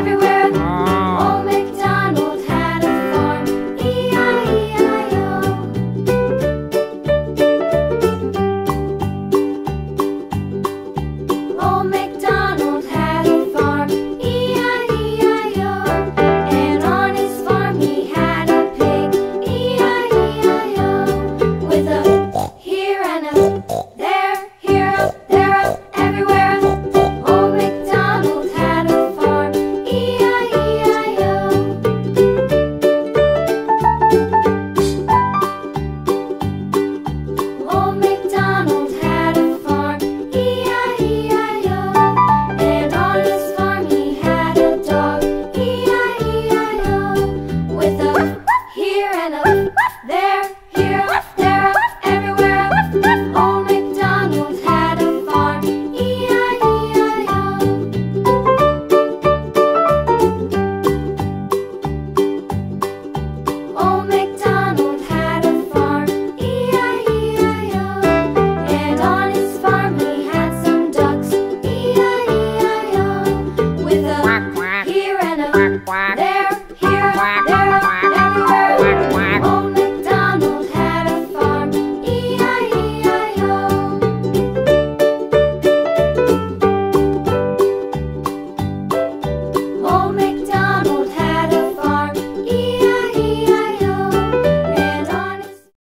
everywhere.